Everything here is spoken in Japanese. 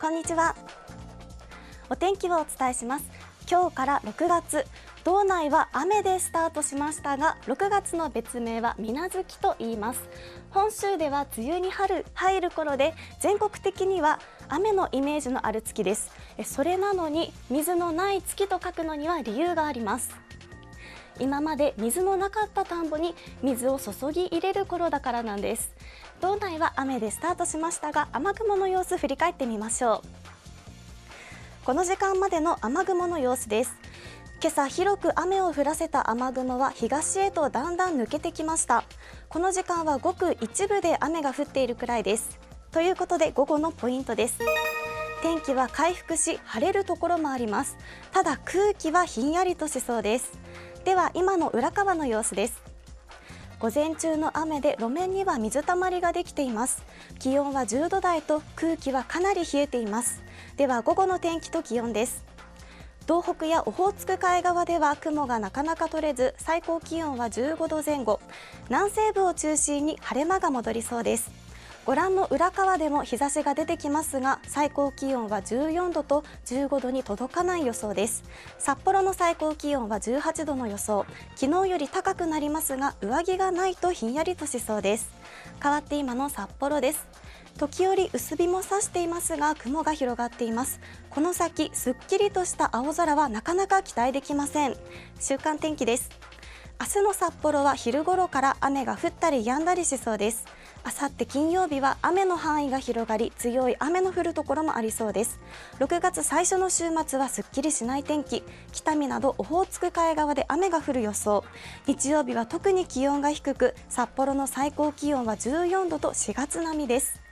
こんにちは。お天気をお伝えします。今日から6月。道内は雨でスタートしましたが6月の別名は水無月と言います。本州では梅雨に春入る頃で全国的には雨のイメージのある月です。それなのに水のない月と書くのには理由があります。今まで水のなかった田んぼに水を注ぎ入れる頃だからなんです。道内は雨でスタートしましたが雨雲の様子振り返ってみましょう。この時間までの雨雲の様子です。今朝広く雨を降らせた雨雲は東へとだんだん抜けてきました。この時間はごく一部で雨が降っているくらいです。ということで午後のポイントです。天気は回復し晴れるところもあります。ただ空気はひんやりとしそうです。では今の浦川の様子です。午前中の雨で路面には水たまりができています。気温は10度台と空気はかなり冷えています。では午後の天気と気温です。東北やオホーツク海側では雲がなかなか取れず最高気温は15度前後。南西部を中心に晴れ間が戻りそうです。ご覧の浦川でも日差しが出てきますが最高気温は14度と15度に届かない予想です。札幌の最高気温は18度の予想。昨日より高くなりますが上着がないとひんやりとしそうです。変わって今の札幌です。時折薄日も差していますが雲が広がっています。この先すっきりとした青空はなかなか期待できません。週間天気です。明日の札幌は昼頃から雨が降ったり止んだりしそうです。あさって金曜日は雨の範囲が広がり強い雨の降るところもありそうです。6月最初の週末はすっきりしない天気。北見などオホーツク海側で雨が降る予想。日曜日は特に気温が低く札幌の最高気温は14度と4月並みです。